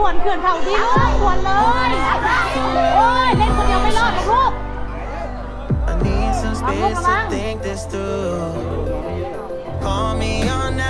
ส่วนเขื่อนเผาดินส่วนเลย โอ้ย เล่นคนเดียวไม่รอดหรอกลูก Need some space to think this through. Call me on now.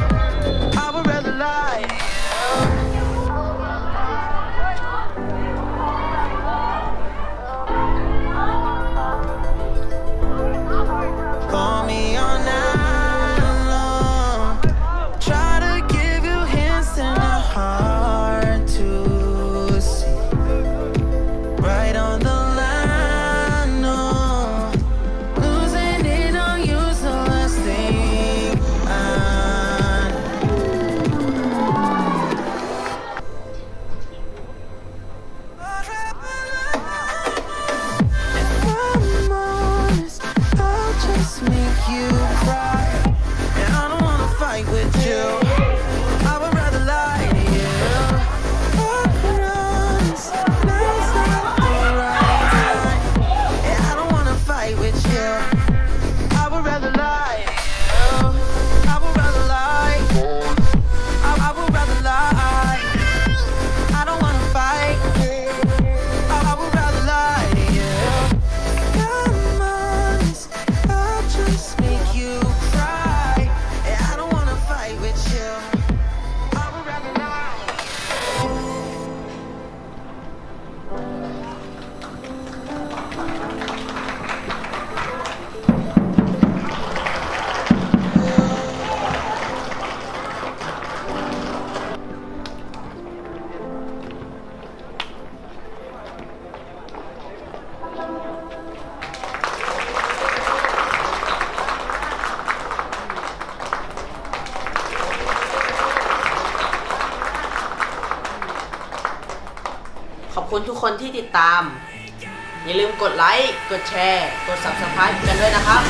คุณทุกคนที่ติดตาม อย่าลืมกดไลค์ กดแชร์ กด subscribe กันด้วยนะครับ